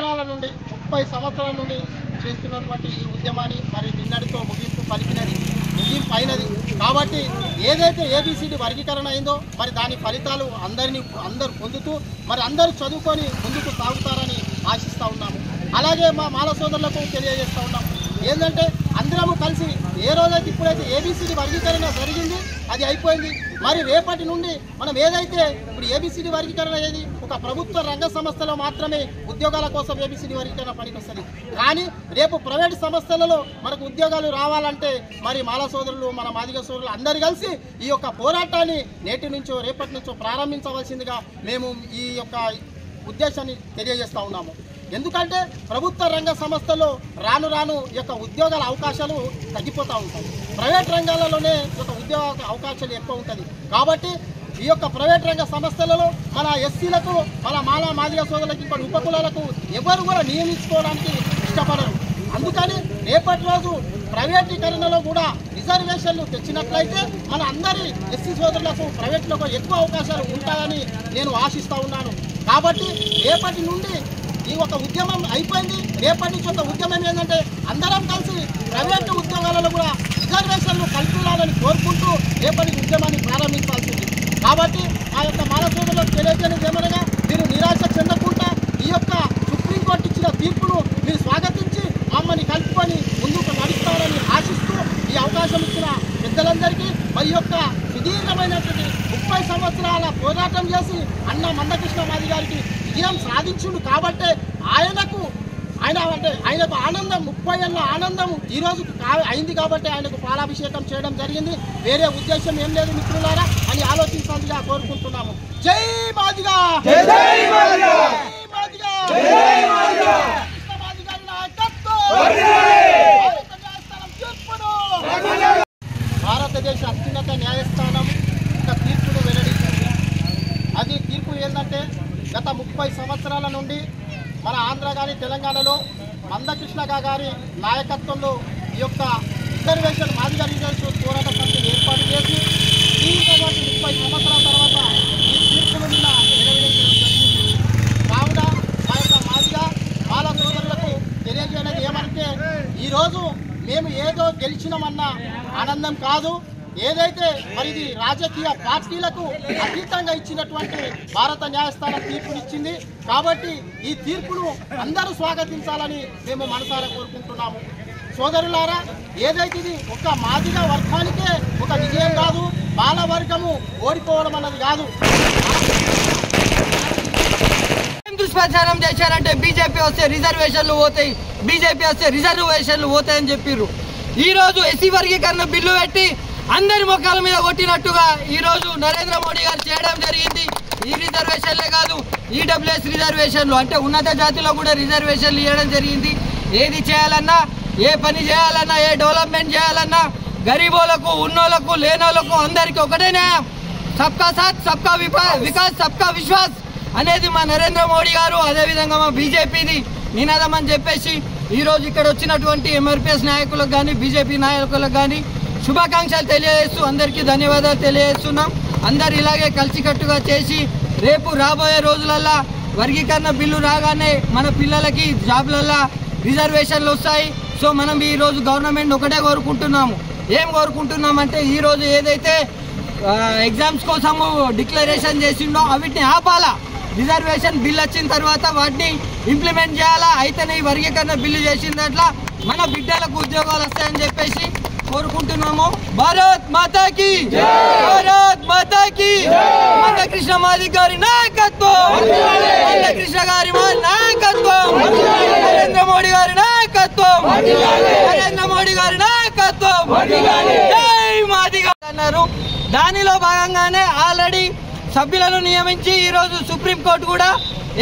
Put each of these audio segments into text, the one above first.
సంవత్సరాల నుండి ముప్పై సంవత్సరాల నుండి చేస్తున్నటువంటి ఈ ఉద్యమాన్ని మరి నిన్నటితో ముగింపు పలికినది ముగింపు అయినది కాబట్టి ఏదైతే ఏబిసిడి వర్గీకరణ అయిందో మరి దాని ఫలితాలు అందరినీ అందరు పొందుతూ మరి అందరూ చదువుకొని ముందుకు సాగుతారని ఆశిస్తూ ఉన్నాము. అలాగే మా మాల సోదరులకు తెలియజేస్తూ ఉన్నాం. ఏంటంటే అందరము కలిసి ఏ రోజైతే ఇప్పుడైతే ఏబిసిడి వర్గీకరణ జరిగింది అది అయిపోయింది. మరి రేపటి నుండి మనం ఏదైతే ఇప్పుడు ఏబిసిడి వర్గీకరణ ఏది ఒక ప్రభుత్వ రంగ సంస్థలో మాత్రమే ఉద్యోగాల కోసం ఏబిసిడి వర్గీకరణ పనికొస్తుంది. కానీ రేపు ప్రైవేట్ సంస్థలలో మనకు ఉద్యోగాలు రావాలంటే మరి మాల సోదరులు మన మాదిగ సోదరులు అందరు కలిసి ఈ యొక్క పోరాటాన్ని నేటి నుంచో రేపటి నుంచో ప్రారంభించవలసిందిగా మేము ఈ యొక్క ఉద్దేశాన్ని తెలియజేస్తూ ఉన్నాము. ఎందుకంటే ప్రభుత్వ రంగ సంస్థలో రాను రాను యొక్క ఉద్యోగాల అవకాశాలు తగ్గిపోతూ ఉంటాయి. ప్రైవేట్ రంగాలలోనే యొక్క ఉద్యోగ అవకాశాలు ఎక్కువ ఉంటుంది కాబట్టి ఈ యొక్క ప్రైవేట్ రంగ సంస్థలలో మన ఎస్సీలకు మన మాలా మాదిగ సోదరులకు ఇక్కడ ఉపకులాలకు ఎవరు కూడా నియమించుకోవడానికి ఇష్టపడరు. అందుకని రేపటి రోజు ప్రైవేటీకరణలో కూడా రిజర్వేషన్లు తెచ్చినట్లయితే మన అందరి ఎస్సీ సోదరులకు ప్రైవేట్లకు ఎక్కువ అవకాశాలు ఉంటాయని నేను ఆశిస్తూ ఉన్నాను. కాబట్టి రేపటి నుండి ఈ ఒక ఉద్యమం అయిపోయింది. రేపటి నుంచి ఒక ఉద్యమం ఏంటంటే అందరం కలిసి ప్రైవేటు ఉద్యోగాలలో కూడా రిజర్వేషన్లు కల్పించాలని కోరుకుంటూ రేపటి ఉద్యమాన్ని ప్రారంభించాల్సింది. కాబట్టి ఆ యొక్క మాల సోదరులకు ఏమనగా మీరు నిరాశ చెందకుండా ఈ యొక్క సుప్రీంకోర్టు ఇచ్చిన తీర్పును మీరు స్వాగతించి మమ్మల్ని కలుపుకొని ముందుకు నడుస్తారని ఆశిస్తూ ఈ అవకాశం ఇచ్చిన పెద్దలందరికీ మరి యొక్క సుదీర్ఘమైనటువంటి ముప్పై సంవత్సరాల పోరాటం చేసి అన్న మందకృష్ణ మాది గారికి విజయం సాధించుడు కాబట్టే ఆయనకు ఆయన అంటే ఆయనకు ఆనందం ముప్పై ఏళ్ళ ఆనందం. ఈ రోజు కా- అయింది కాబట్టి ఆయనకు పాలాభిషేకం చేయడం జరిగింది. వేరే ఉద్దేశం ఏం లేదు మిత్రులారా అని ఆలోచించాలిగా కోరుకుంటున్నాము. జై తీర్పును. భారతదేశ అత్యున్నత న్యాయస్థానం ఒక తీర్పును వెల్లడించింది. అది తీర్పు ఏంటంటే గత ముప్పై సంవత్సరాల నుండి మన ఆంధ్ర గారి తెలంగాణలో మందకృష్ణ గారి నాయకత్వంలో ఈ యొక్క రిజర్వేషన్ మాదిగా రిజర్వేషన్ పోరాట సమితిని ఏర్పాటు చేసి దీనితో ముప్పై సంవత్సరాల తర్వాత ఈ తీర్పును నిన్న నెరవేర్చడం జరిగింది. కావున మా యొక్క మాదిగా మాల సోదరులకు తెలియజేయడం ఏమంటే ఈరోజు మేము ఏదో గెలిచినామన్న ఆనందం కాదు. ఏదైతే మరి ఇది రాజకీయ పార్టీలకు అతీతంగా ఇచ్చినటువంటి భారత న్యాయస్థానం తీర్పునిచ్చింది కాబట్టి ఈ తీర్పును అందరూ స్వాగతించాలని మేము మనసారా కోరుకుంటున్నాము. సోదరులారా ఏదైతే ఇది ఒక మాదిగ వర్గానికే ఒక విజయం కాదు బాల వర్గము ఓడిపోవడం అన్నది కాదు. దుష్ప్రచారం చేశారంటే బీజేపీ వస్తే రిజర్వేషన్లు పోతాయి బీజేపీ వస్తే రిజర్వేషన్లు పోతాయని చెప్పిర్రు. ఈ రోజు ఎస్సీ వర్గీకరణ బిల్లు పెట్టి అందరి ముఖాల మీద కొట్టినట్టుగా ఈరోజు నరేంద్ర మోడీ గారు చేయడం జరిగింది. ఈ రిజర్వేషన్లే కాదు ఈడబ్ల్యూఎస్ రిజర్వేషన్లు అంటే ఉన్నత జాతిలో కూడా రిజర్వేషన్లు ఇవ్వడం జరిగింది. ఏది చేయాలన్నా ఏ పని చేయాలన్నా ఏ డెవలప్మెంట్ చేయాలన్నా గరీబోలకు ఉన్నోళ్ళకు లేనోళ్ళకు అందరికీ ఒకటే న్యాయం. సబ్కా సాత్ సబ్కా వికాస్ సబ్కా విశ్వాస్ అనేది మా నరేంద్ర మోడీ గారు అదేవిధంగా మా బీజేపీది నినాదం అని చెప్పేసి ఈ రోజు ఇక్కడ వచ్చినటువంటి ఎంఆర్పిఎస్ నాయకులకు కానీ బీజేపీ నాయకులకు కానీ శుభాకాంక్షలు తెలియజేస్తూ అందరికీ ధన్యవాదాలు తెలియజేస్తున్నాం. అందరు ఇలాగే కలిసికట్టుగా చేసి రేపు రాబోయే రోజులల్లా వర్గీకరణ బిల్లు రాగానే మన పిల్లలకి జాబ్లల్లా రిజర్వేషన్లు వస్తాయి. సో మనం ఈరోజు గవర్నమెంట్ ఒకటే కోరుకుంటున్నాము. ఏం కోరుకుంటున్నామంటే ఈరోజు ఏదైతే ఎగ్జామ్స్ కోసము డిక్లరేషన్ చేసిండో అవిటిని ఆపాలా. రిజర్వేషన్ బిల్ వచ్చిన తర్వాత వాటిని ఇంప్లిమెంట్ చేయాలా? అయితేనే ఈ వర్గీకరణ బిల్లు చేసిన దాంట్లో మన బిడ్డలకు ఉద్యోగాలు వస్తాయని చెప్పేసి కోరుకుంటున్నాము. భారత్ మాతాకి భారత్ మాతాకి మందకృష్ణ మాది గారి నాయకత్వం. మందకృష్ణ గారి నాయకత్వం. నరేంద్ర మోడీ గారి నాయకత్వం. నరేంద్ర మోడీ గారి నాయకత్వం. జై అన్నారు. దానిలో భాగంగానే ఆల్రెడీ సభ్యులను నియమించి ఈ రోజు సుప్రీంకోర్టు కూడా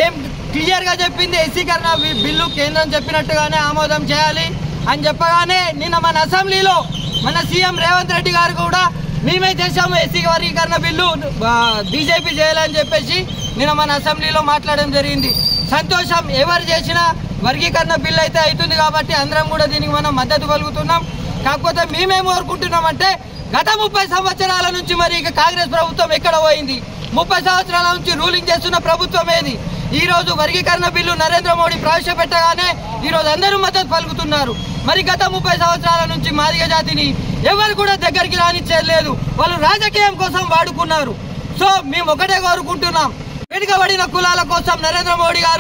ఏం క్లియర్గా చెప్పింది ఎస్సీకరణ బిల్లు కేంద్రం చెప్పినట్టుగానే ఆమోదం చేయాలి అని చెప్పగానే నిన్న మన అసెంబ్లీలో మన సీఎం రేవంత్ రెడ్డి గారు కూడా మేమే చేశాము ఎస్సీ వర్గీకరణ బిల్లు బీజేపీ చేయాలని చెప్పేసి నేను మన అసెంబ్లీలో మాట్లాడడం జరిగింది. సంతోషం ఎవరు చేసినా వర్గీకరణ బిల్లు అయితే అవుతుంది కాబట్టి అందరం కూడా దీనికి మనం మద్దతు కలుగుతున్నాం కాకపోతే మేమేం కోరుకుంటున్నామంటే గత ముప్పై సంవత్సరాల నుంచి మరి ఇక కాంగ్రెస్ ప్రభుత్వం ఎక్కడ పోయింది? ముప్పై సంవత్సరాల నుంచి రూలింగ్ చేస్తున్న ప్రభుత్వం ఏది? ఈ రోజు వర్గీకరణ బిల్లు నరేంద్ర మోడీ ప్రవేశపెట్టగానే ఈ రోజు అందరూ మద్దతు పలుకుతున్నారు. మరి గత ముప్పై సంవత్సరాల నుంచి మాదిగ జాతిని ఎవరు కూడా దగ్గరికి రానిచ్చేయలేదు. వాళ్ళు రాజకీయం కోసం వాడుకున్నారు. సో మేము ఒకటే కోరుకుంటున్నాం. వెనుకబడిన కులాల కోసం నరేంద్ర మోడీ గారు